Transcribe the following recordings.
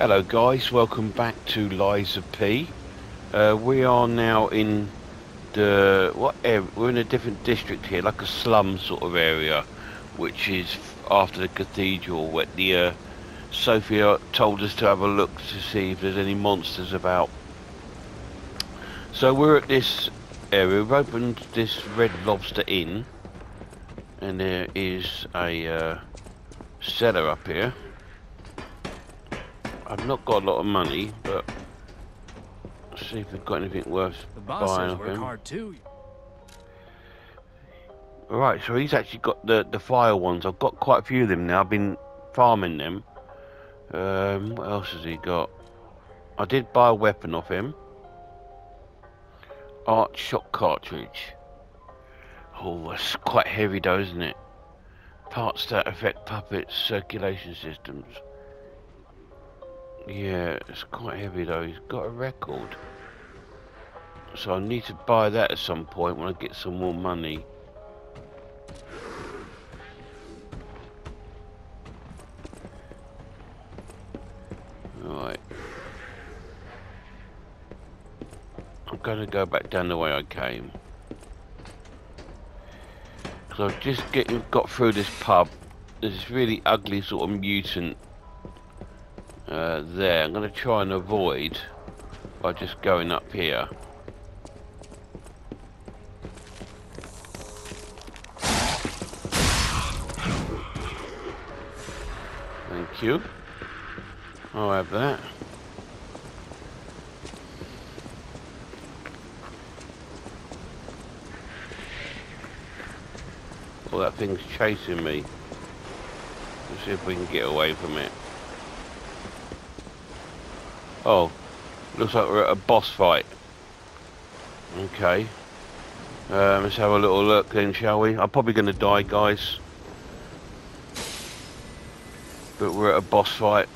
Hello guys, welcome back to of P. Uh, we are now in the what area? We're in a different district here, like a slum sort of area, which is after the cathedral. Where the uh, Sophia told us to have a look to see if there's any monsters about. So we're at this area. We've opened this Red Lobster Inn, and there is a uh, cellar up here. I've not got a lot of money, but let's see if they've got anything worth The buying off him. hard too. Right, so he's actually got the the fire ones. I've got quite a few of them now. I've been farming them. Um, what else has he got? I did buy a weapon off him. Art shot cartridge. Oh, that's quite heavy though, isn't it? Parts that affect puppets' circulation systems. Yeah, it's quite heavy though. He's got a record. So I need to buy that at some point when I get some more money. Right. I'm gonna go back down the way I came. Cause I've just got through this pub. This really ugly sort of mutant uh, there. I'm gonna try and avoid by just going up here. Thank you. I'll have that. Oh, that thing's chasing me. Let's see if we can get away from it. Oh, looks like we're at a boss fight. Okay. Um, let's have a little look then, shall we? I'm probably going to die, guys. But we're at a boss fight.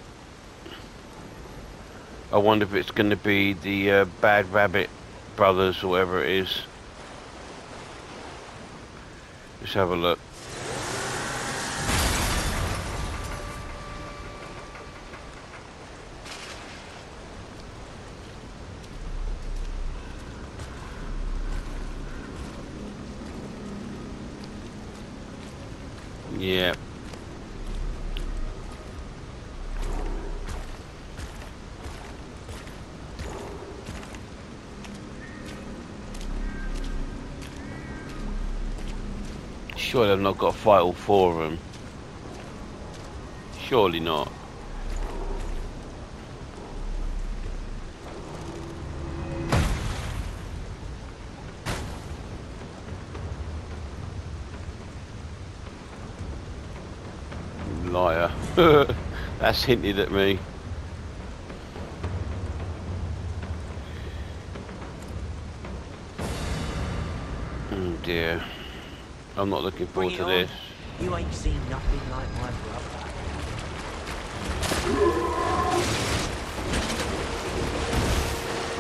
I wonder if it's going to be the uh, Bad Rabbit brothers or whatever it is. Let's have a look. Yeah. Surely I've not got to fight all four of them. Surely not. Liar. That's hinted at me. I'm not looking forward to on. this. You ain't seen nothing like my brother.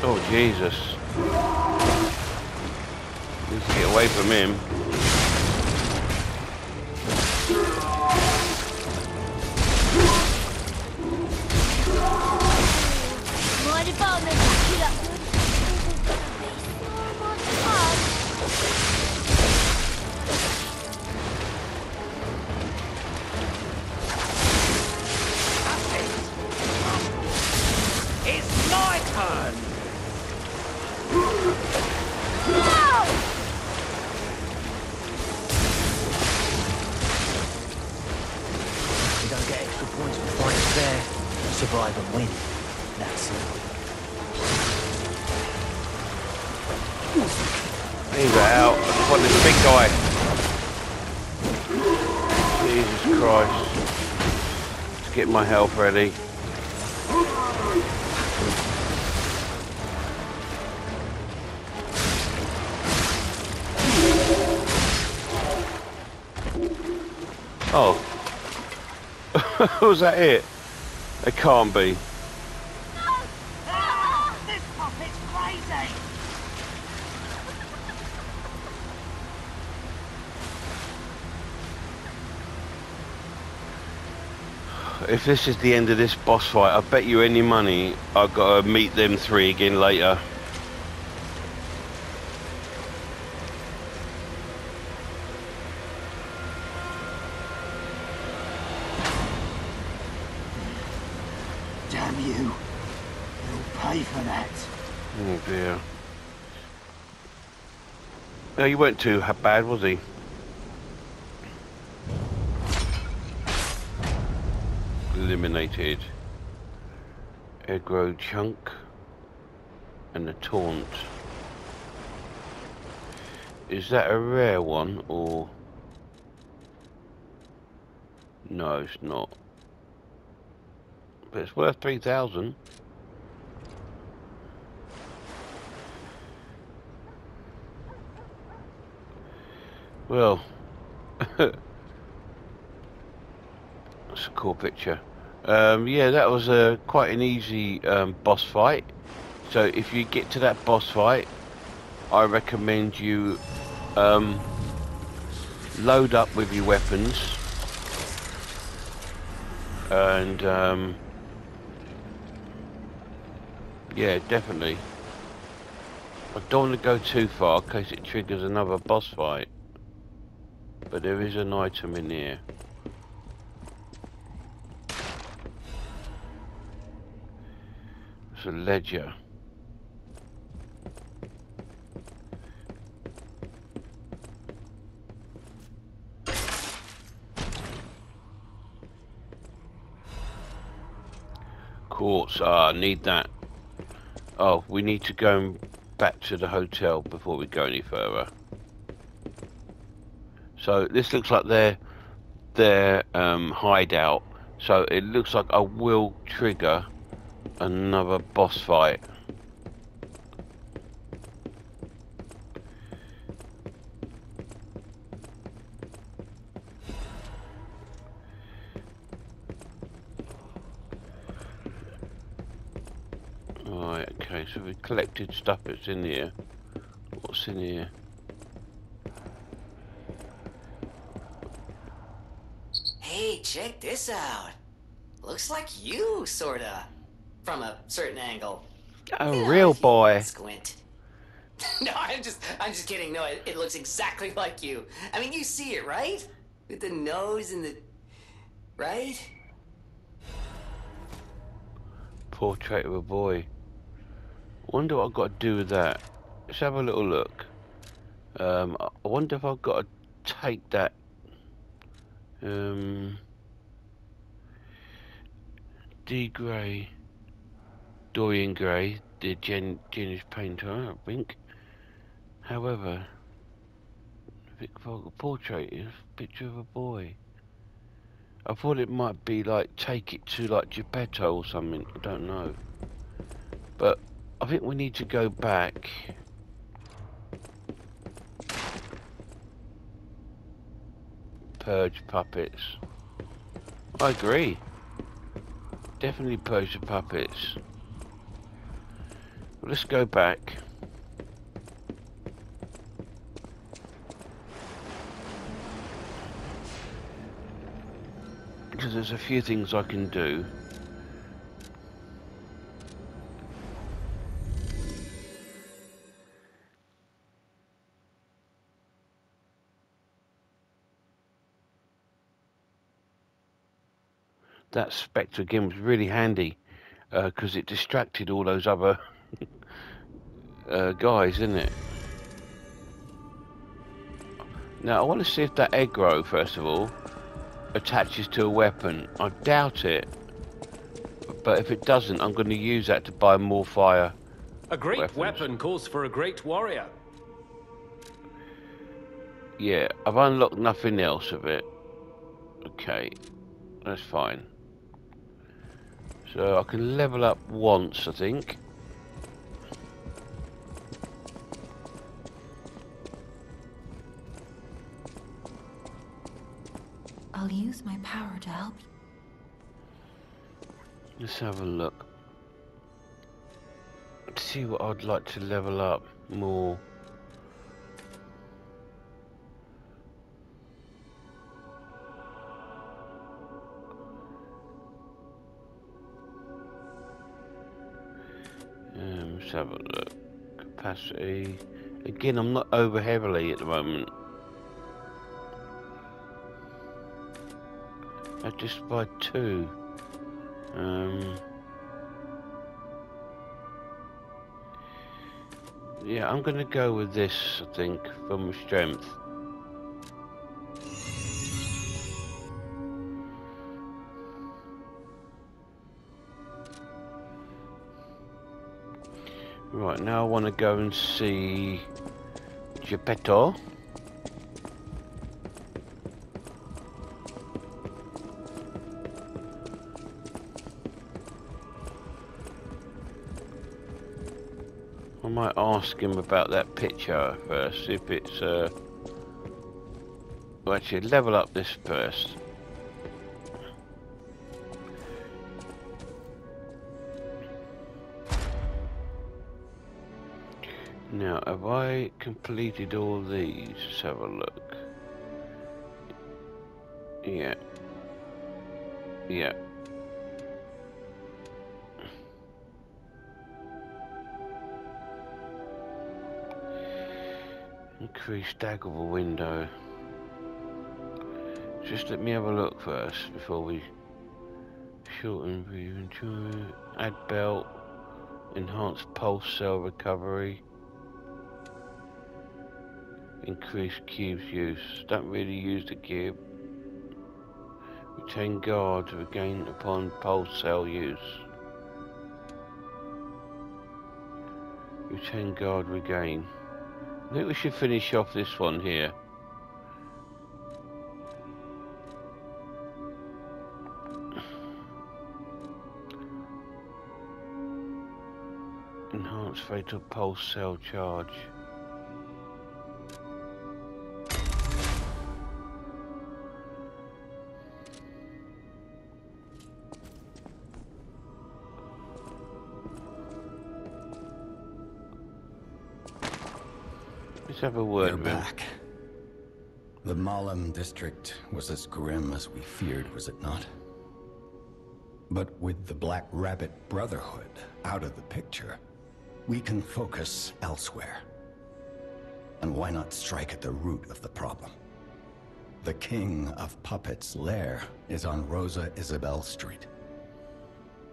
Oh Jesus. To get away from him. Survive and win. That's it. It out. I just want this big guy. Jesus Christ. Let's get my health ready. Oh. Was that it? It can't be. This puppet's crazy. if this is the end of this boss fight, I bet you any money I've got to meet them three again later. Damn you. You'll pay for that. Oh dear. No, he weren't too bad, was he? Eliminated. Ergo chunk. And the taunt. Is that a rare one or? No, it's not. But it's worth 3,000. Well, that's a cool picture. Um, yeah, that was a quite an easy um, boss fight. So if you get to that boss fight, I recommend you um, load up with your weapons and um, yeah, definitely. I don't want to go too far in case it triggers another boss fight. But there is an item in here. It's a ledger. Quartz, ah, I need that. Oh, we need to go back to the hotel before we go any further. So this looks like their their um, hideout. So it looks like I will trigger another boss fight. Right, okay, so we've collected stuff that's in here. What's in here? Check this out. Looks like you, sorta. From a certain angle. Oh, Yeah, real boy. Squint. no, I'm just, I'm just kidding. No, it, it looks exactly like you. I mean, you see it, right? With the nose and the, right? Portrait of a boy. Wonder what I've got to do with that. Let's have a little look. Um, I I wonder if I've got to take that. Um, D. Gray, Dorian Gray, the gen genius painter, I think. However, Vic Vogel portrait is a picture of a boy. I thought it might be like take it to like Geppetto or something. I don't know. But I think we need to go back. Purge puppets. I agree. Definitely purge the puppets. Let's go back. Because there's a few things I can do. That Spectre again was really handy because it distracted all those other uh, guys, didn't it? Now I want to see if that Ergo, first of all, attaches to a weapon. I doubt it. But if it doesn't, I'm going to use that to buy more fire. A great Weapons. weapon calls for a great warrior. Yeah, I've unlocked nothing else of it. Okay, that's fine. So I can level up once, I think. I'll use my power to help you. Let's have a look. See what I'd like to level up more. Have a look. Capacity. Again, I'm not over heavily at the moment. I just by two. Um. Yeah, I'm gonna go with this, I think, for my strength. Right, now I want to go and see Geppetto. I might ask him about that picture first, if it's, uh... Well, actually, level up this first. Completed all these? Let's have a look. Yeah. Yeah. Increase staggable window. Just let me have a look first before we shorten view. Add belt. Enhance pulse cell recovery. Increase cubes use. Don't really use the cube. Retain guard regain upon pulse cell use. Retain guard regain. I think we should finish off this one here. Enhanced fatal pulse cell charge. Have a word You're back. The Malum district was as grim as we feared, was it not? But with the Black Rabbit Brotherhood out of the picture, we can focus elsewhere. And why not strike at the root of the problem? The King of Puppets' lair is on Rosa Isabelle Street.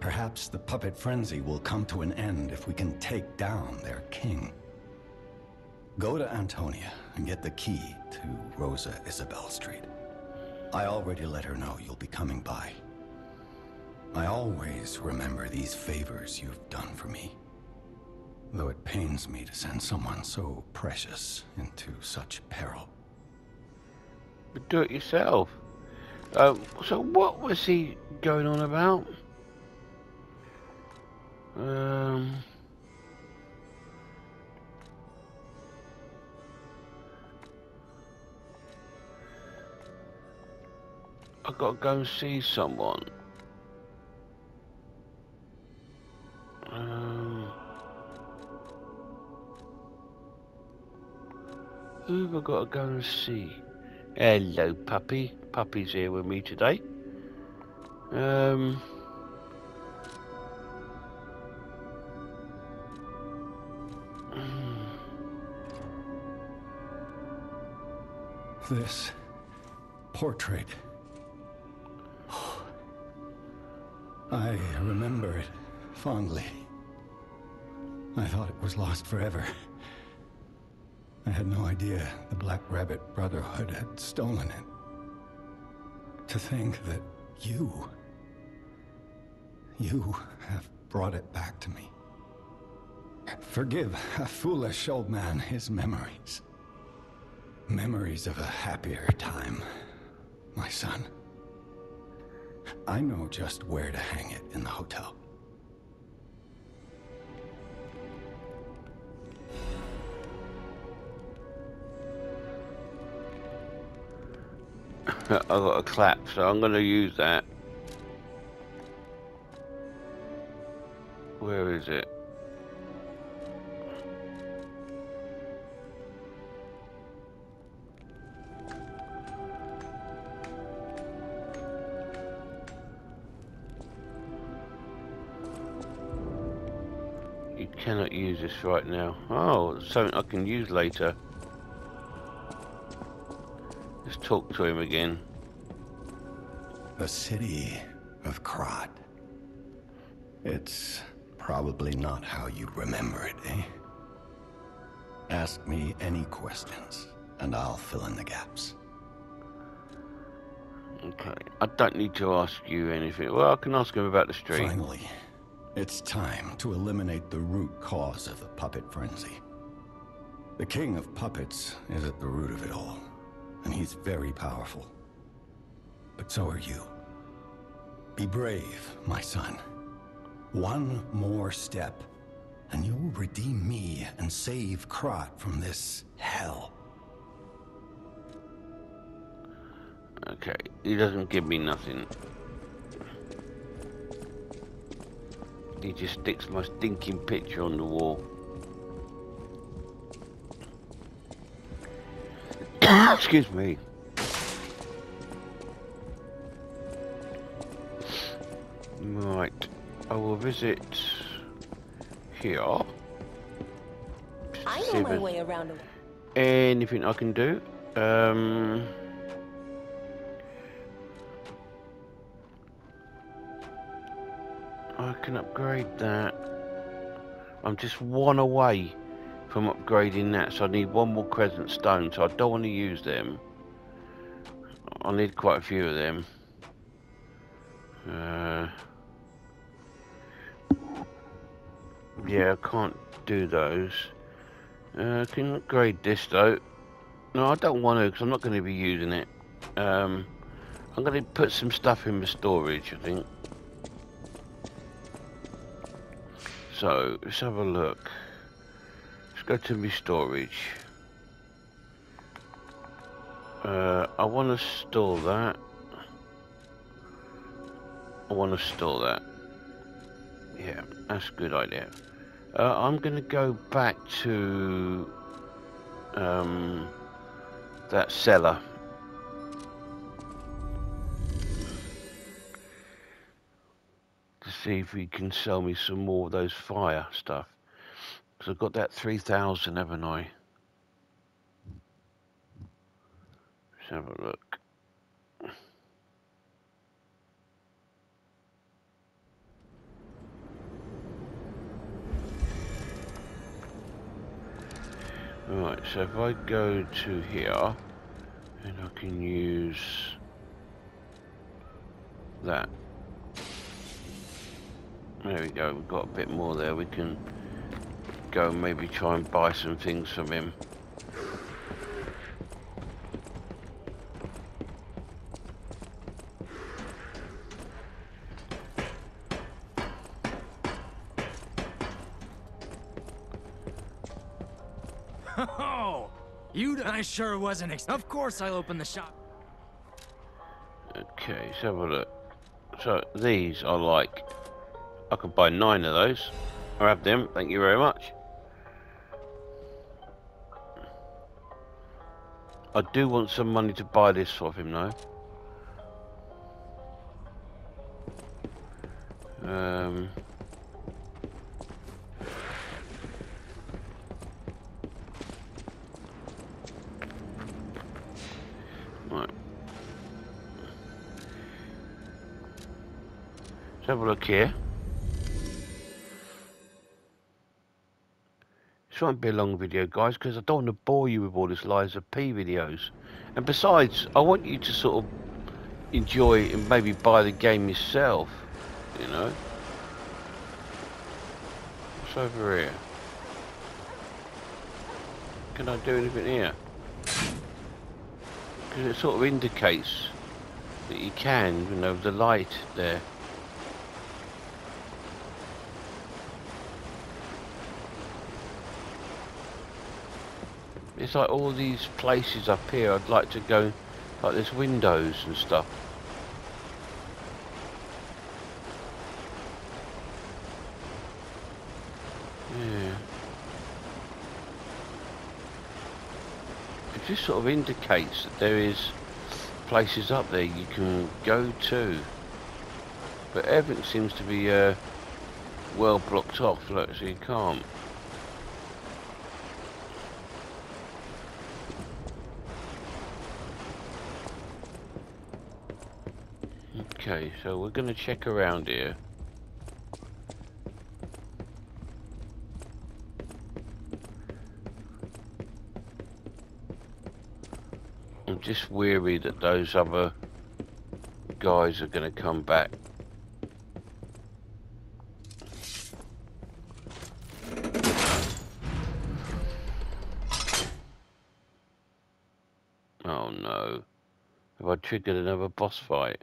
Perhaps the puppet frenzy will come to an end if we can take down their king. Go to Antonia and get the key to Rosa Isabelle Street. I already let her know you'll be coming by. I always remember these favors you've done for me. Though it pains me to send someone so precious into such peril. But do it yourself. Um, so what was he going on about? Um, I've got to go and see someone. Um, who have I got to go and see? Hello, puppy. Puppy's here with me today. Um. This portrait. I remember it fondly. I thought it was lost forever. I had no idea the Black Rabbit Brotherhood had stolen it. To think that you... You have brought it back to me. Forgive a foolish old man his memories. Memories of a happier time, my son. I know just where to hang it in the hotel. I've got a clap, so I'm going to use that. Where is it? This right now. Oh, something I can use later. Let's talk to him again. The city of Krat. It's probably not how you'd remember it, eh? Ask me any questions, and I'll fill in the gaps. Okay, I don't need to ask you anything. Well, I can ask him about the street. Finally, it's time to eliminate the root cause of the puppet frenzy. The king of puppets is at the root of it all, and he's very powerful. But so are you. Be brave, my son. One more step, and you'll redeem me and save Krat from this hell. Okay, he doesn't give me nothing. He just sticks my stinking picture on the wall. Excuse me. Right, I will visit here. I know my way around Anything I can do? Um. I can upgrade that. I'm just one away from upgrading that, so I need one more crescent stone, so I don't want to use them. I need quite a few of them. Uh, yeah, I can't do those. Uh, can upgrade this though. No, I don't want to because I'm not going to be using it. Um, I'm going to put some stuff in the storage, I think. So, let's have a look. Let's go to my storage. Uh, I want to store that. I want to store that. Yeah, that's a good idea. Uh, I'm going to go back to um, that cellar. See if he can sell me some more of those fire stuff. Because I've got that 3,000, haven't I? Let's have a look. Right, so if I go to here, and I can use that. There we go, we've got a bit more there. We can go and maybe try and buy some things from him. Oh, you. I sure wasn't. Ex of course, I'll open the shop. Okay, let's have a look. So these I like. I could buy nine of those. I'll have them, thank you very much. I do want some money to buy this off him though. Um, right. Let's have a look here. This won't be a long video, guys, because I don't want to bore you with all this Lies of P videos. And besides, I want you to sort of enjoy and maybe buy the game yourself, you know. What's over here? Can I do anything here? Because it sort of indicates that you can, you know, the light there. It's like all these places up here I'd like to go, like there's windows and stuff. Yeah. It just sort of indicates that there is places up there you can go to. But everything seems to be uh, well blocked off. Look, so you can't. Okay, so we're to check around here. I'm just weary that those other guys are to come back. Oh no. Have I triggered another boss fight?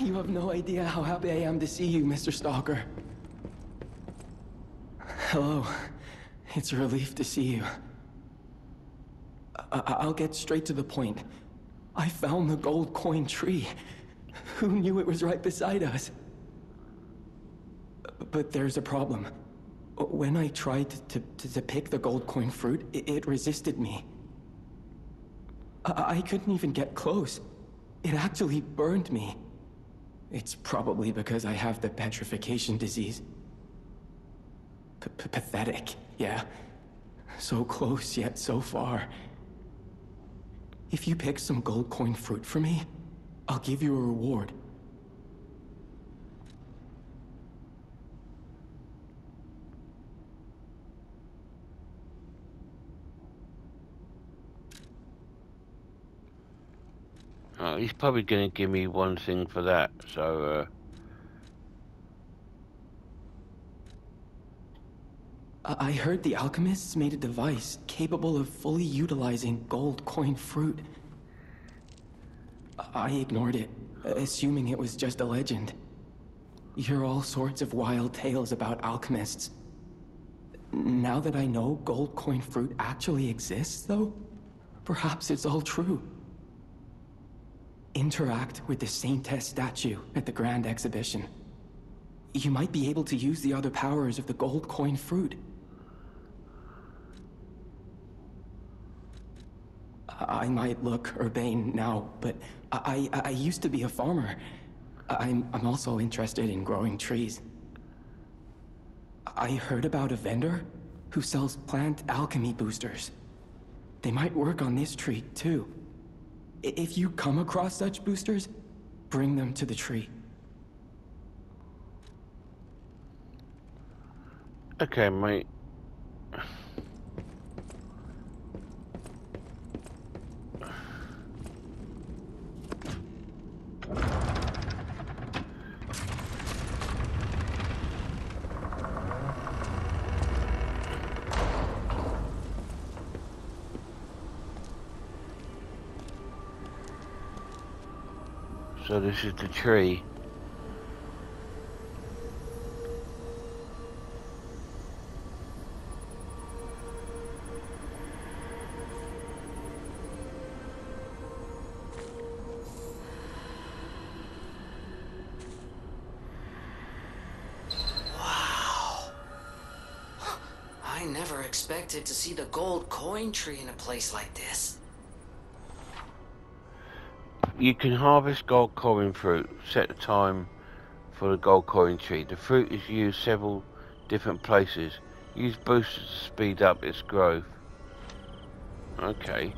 You have no idea how happy I am to see you, Mr. Stalker. Hello. It's a relief to see you. I I'll get straight to the point. I found the gold coin tree. Who knew it was right beside us? But there's a problem. When I tried to, to, to pick the gold coin fruit, it, it resisted me. I, I couldn't even get close. It actually burned me. It's probably because I have the petrification disease. P Pathetic, yeah. So close, yet so far. If you pick some gold coin fruit for me, I'll give you a reward. Oh, he's probably going to give me one thing for that, so... Uh... I heard the alchemists made a device capable of fully utilizing gold coin fruit. I ignored it, assuming it was just a legend. You hear all sorts of wild tales about alchemists. Now that I know gold coin fruit actually exists, though, perhaps it's all true. Interact with the Saintess statue at the Grand Exhibition. You might be able to use the other powers of the gold coin fruit. I might look urbane now, but I, I, I used to be a farmer. I'm, I'm also interested in growing trees. I heard about a vendor who sells plant alchemy boosters. They might work on this tree, too. If you come across such boosters, bring them to the tree. Okay, mate. So this is the tree. Wow. I never expected to see the gold coin tree in a place like this. You can harvest gold coin fruit. Set the time for the gold coin tree. The fruit is used several different places. Use boosters to speed up its growth. Okay.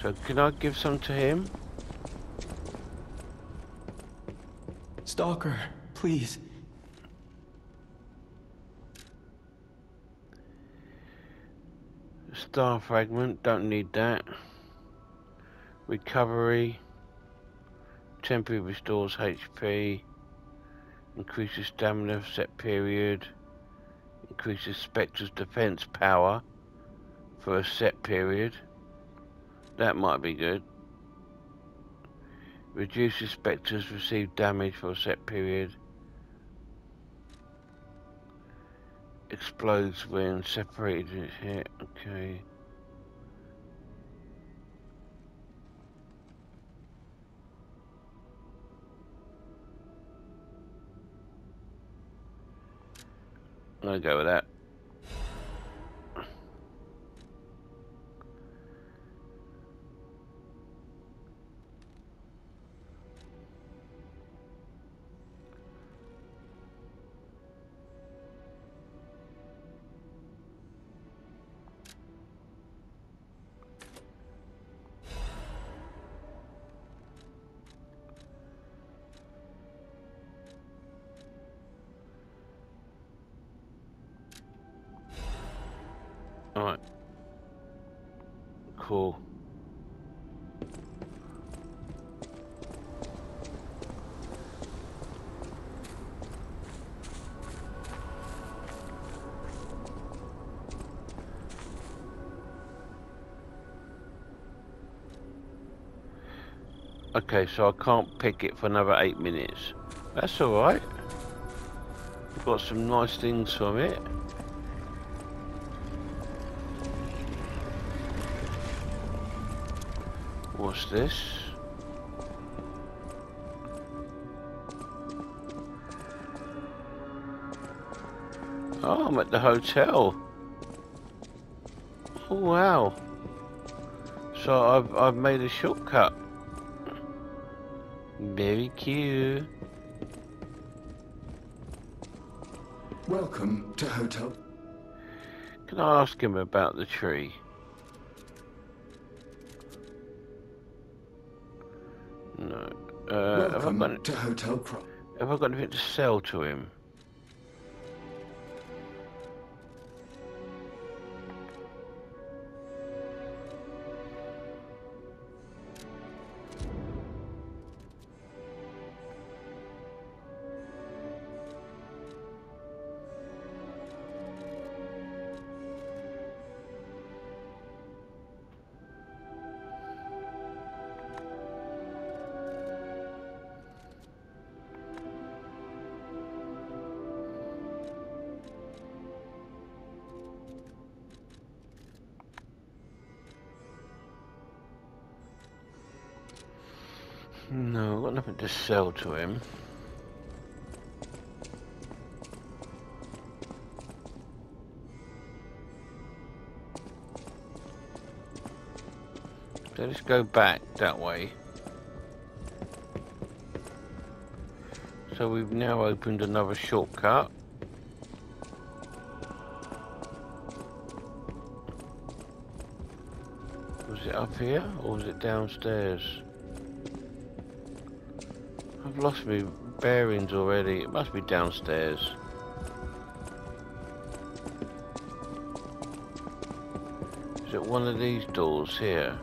So can I give some to him? Stalker, please. Star fragment, don't need that. Recovery. Temporary restores HP. Increases stamina for set period. Increases Spectre's defense power for a set period. That might be good. Reduces Spectre's received damage for a set period. Explodes when separated hit. Okay. I'm gonna go with that. Okay, so I can't pick it for another eight minutes. That's alright. Got some nice things from it. What's this? Oh, I'm at the hotel. Oh, wow. So I've, I've made a shortcut. Very cute. Welcome to Hotel. Can I ask him about the tree? No. Uh, have, I Welcome got, to Hotel have I got anything to sell to him? Sell to him. So let's go back that way. So we've now opened another shortcut. Was it up here or was it downstairs? I've lost my bearings already. It must be downstairs. Is it one of these doors here?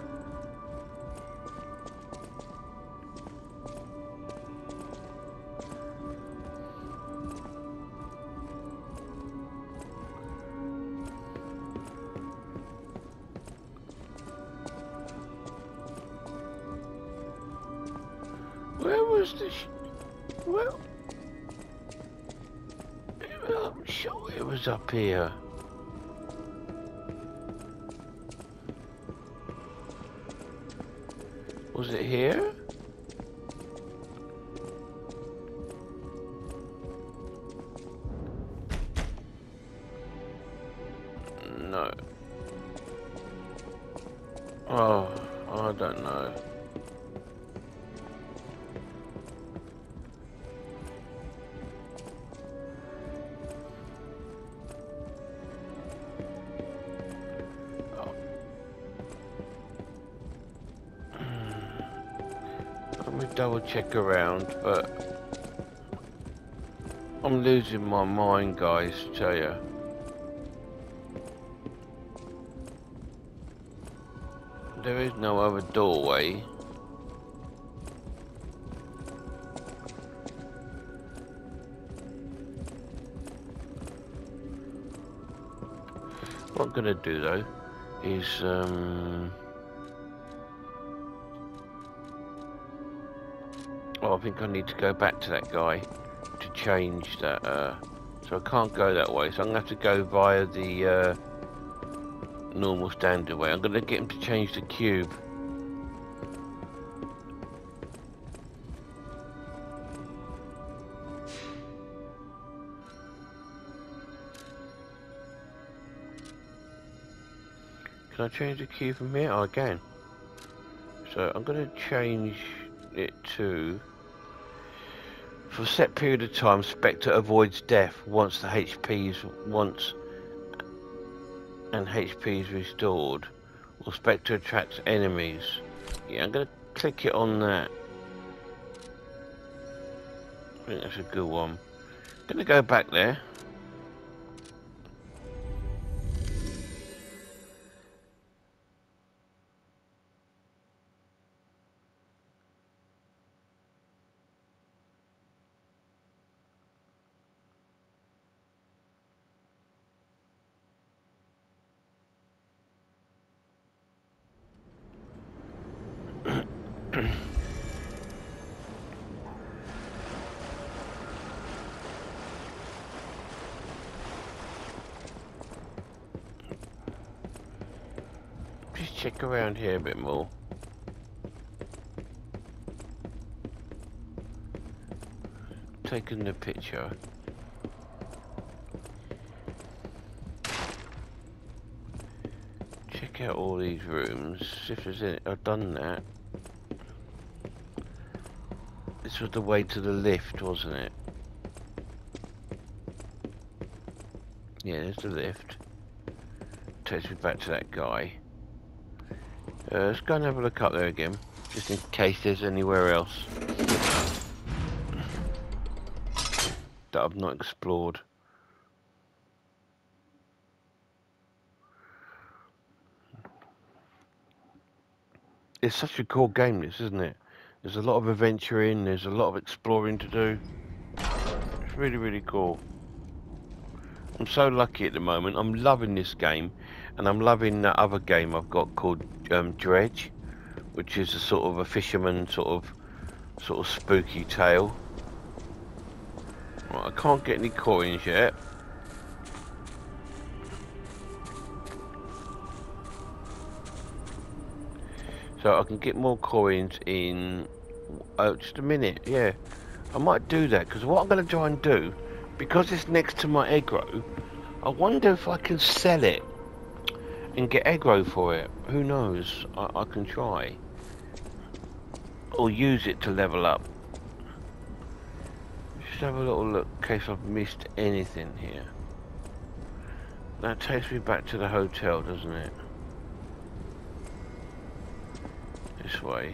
Around, but I'm losing my mind, guys. Tell ya. There is no other doorway. What I'm gonna do though is um. I think I need to go back to that guy to change that. Uh, so I can't go that way. So I'm going to have to go via the uh, normal standard way. I'm going to get him to change the cube. Can I change the cube from here? Oh, So I'm going to change it to... For a set period of time, Spectre avoids death once the HP is once and HP is restored. Or Spectre attracts enemies. Yeah, I'm to click it on that. I think that's a good one. going to go back there. Just check around here a bit more. Taking the picture. Check out all these rooms. If there's any. I've done that. This was the way to the lift, wasn't it? Yeah, there's the lift. Takes me back to that guy. Uh, let's go and have a look up there again, just in case there's anywhere else that I've not explored. It's such a cool game, this, isn't it? There's a lot of adventuring, there's a lot of exploring to do. It's really, really cool. I'm so lucky at the moment. I'm loving this game, and I'm loving that other game I've got called um, Dredge, which is a sort of a fisherman sort of sort of spooky tale. I can't get any coins yet. So I can get more coins in oh, just a minute, yeah. I might do that, because what I'm going to try and do, because it's next to my Ergo, I wonder if I can sell it and get Ergo for it. Who knows? I, I can try. Or use it to level up. Just have a little look in case I've missed anything here. That takes me back to the hotel, doesn't it? This way.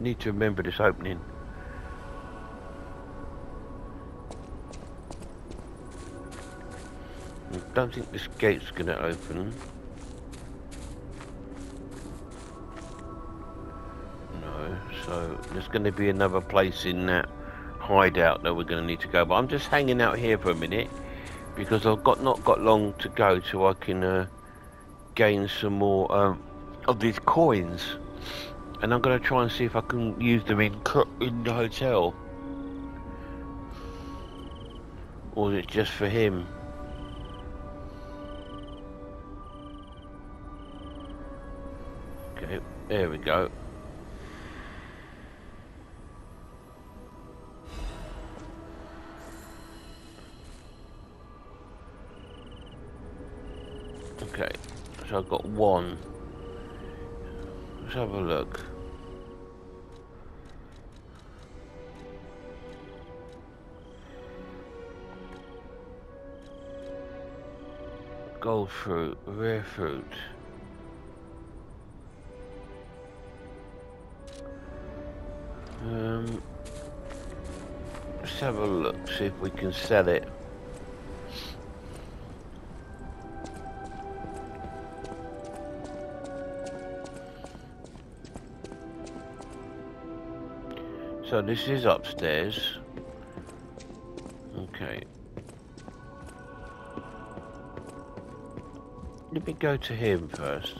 Need to remember this opening. I don't think this gate's going to open. No, so there's going to be another place in that hideout that we're going to need to go. But I'm just hanging out here for a minute because I've got not got long to go so I can uh, gain some more um, of these coins and I'm gonna try and see if I can use them in in the hotel. Or is it just for him? Okay, there we go. Okay, so I've got one. Let's have a look. Gold fruit, rare fruit. Um, let's have a look, see if we can sell it. So this is upstairs. Okay. Let me go to him first.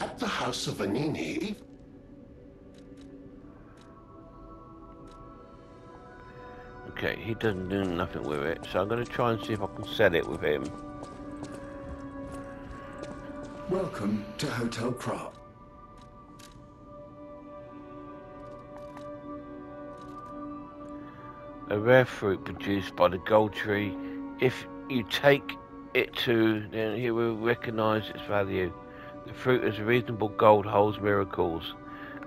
At the house of Venigni, Okay, he doesn't do nothing with it, so I'm going to try and see if I can sell it with him. welcome to Hotel Prop. A rare fruit produced by the gold tree. If you take it to, then he will recognize its value. The fruit is reasonable gold holds miracles,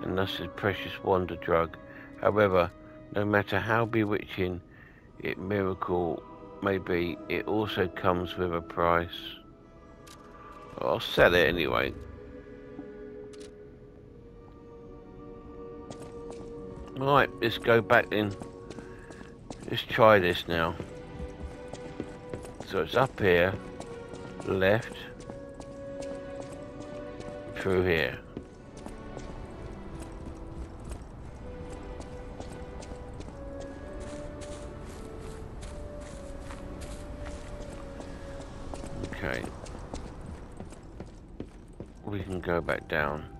and thus is precious wonder drug. However, no matter how bewitching it miracle may be, it also comes with a price. I'll sell it anyway. Right, let's go back in. Let's try this now. So it's up here, left, through here. Okay. We can go back down.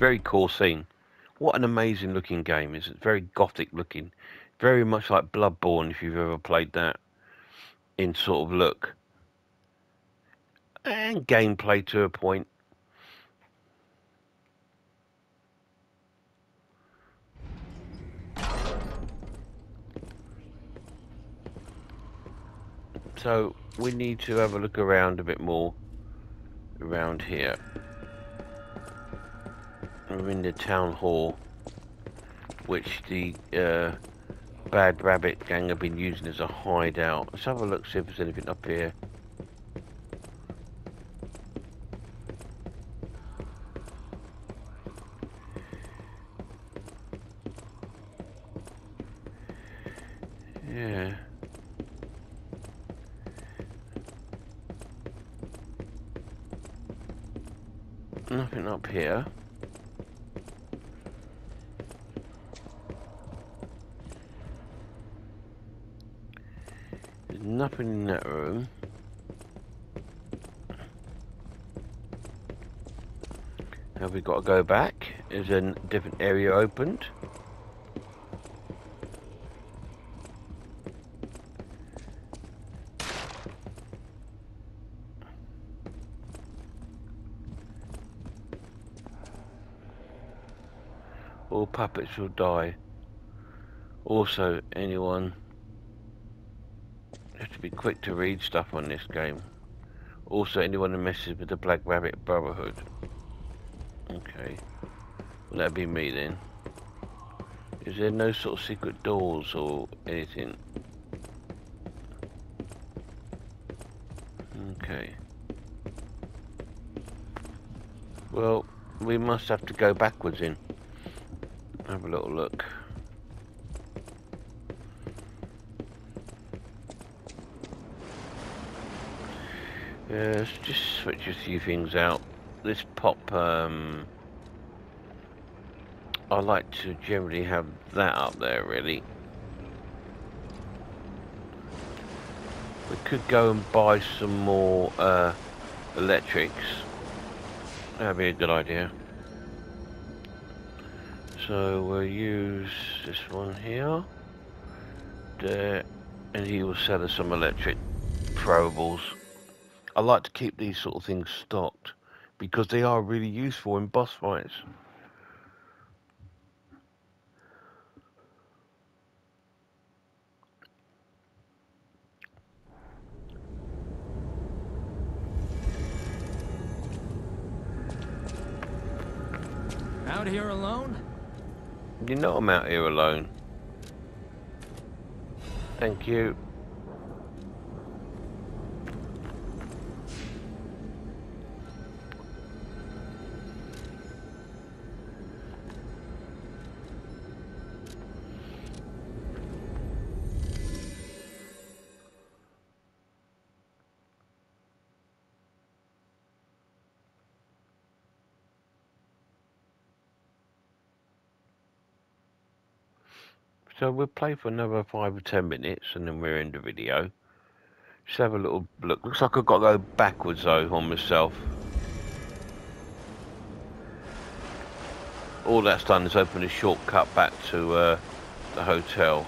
Very cool scene. What an amazing looking game. Is. It's very gothic looking. Very much like Bloodborne if you've ever played that in sort of look. And gameplay to a point. So we need to have a look around a bit more around here. We're in the town hall, which the uh, Bad Rabbit gang have been using as a hideout. Let's have a look, see if there's anything up here. Yeah. Nothing up here. There's nothing in that room. Have we got to go back? Is a different area opened? All puppets will die. Also, anyone have to be quick to read stuff on this game. Also, anyone who messes with the Black Rabbit Brotherhood. Okay. Well, that'd be me then. Is there no sort of secret doors or anything? Okay. Well, we must have to go backwards in. Have a little look. Yeah, let's just switch a few things out. This pop, um, I like to generally have that up there, really. We could go and buy some more uh, electrics. That'd be a good idea. So we'll use this one here, there, and he will sell us some electric throwables. I like to keep these sort of things stocked because they are really useful in boss fights. Out here alone? You know I'm out here alone. Thank you. We'll play for another five or ten minutes and then we're in the video. Just have a little look. Looks like I've got to go backwards though on myself. All that's done is open a shortcut back to uh, the hotel.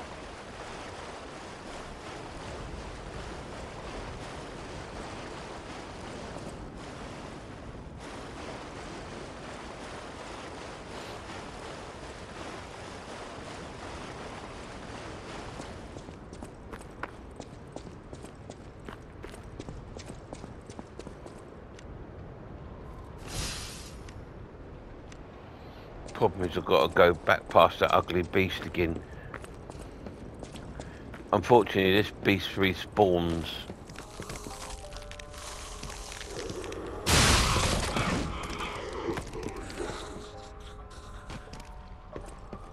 Problem is I've got to go back past that ugly beast again. Unfortunately, this beast respawns.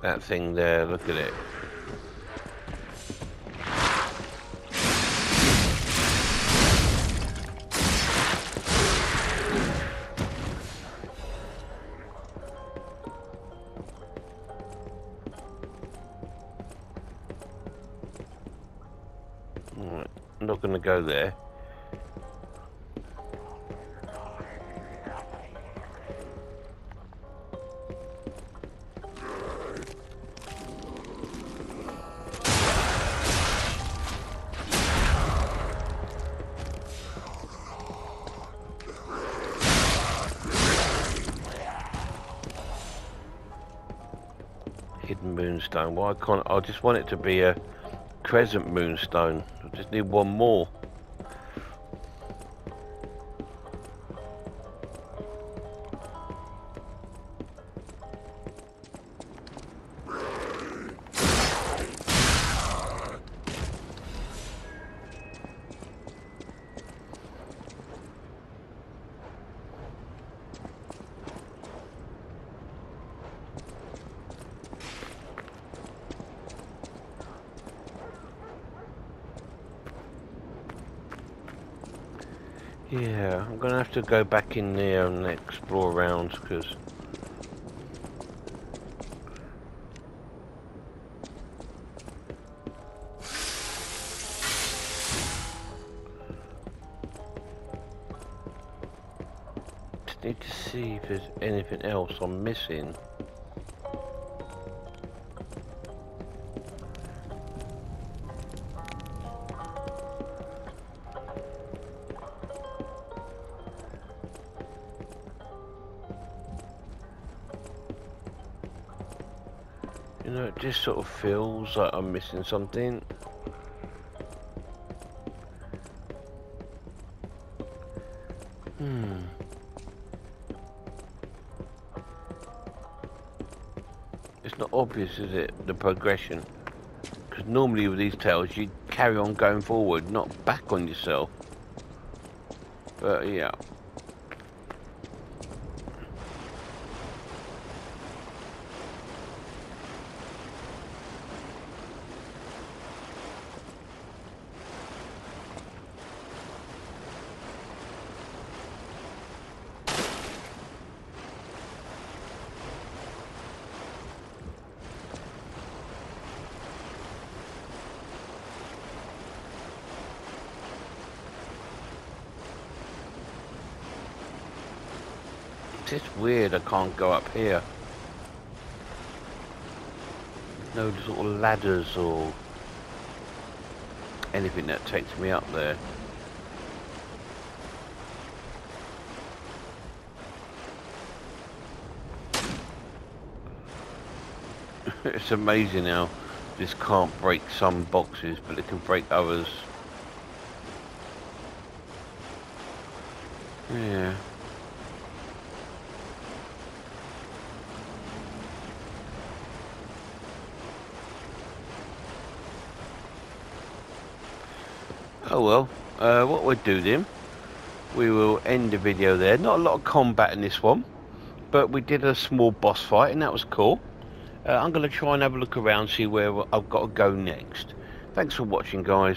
That thing there, look at it. There. Hidden moonstone. Why can't I just want it to be a crescent moonstone? I just need one more. Yeah, I'm gonna have to go back in there and explore around because need to see if there's anything else I'm missing. Just sort of feels like I'm missing something. Hmm. It's not obvious, is it, the progression? Because normally with these tales, you carry on going forward, not back on yourself. But yeah. It's just weird I can't go up here. No sort of ladders or anything that takes me up there. it's amazing how this can't break some boxes, but it can break others. Yeah. Oh well, uh, what we'll do then, we will end the video there. Not a lot of combat in this one, but we did a small boss fight and that was cool. Uh, I'm going to try and have a look around, see where I've got to go next. Thanks for watching guys.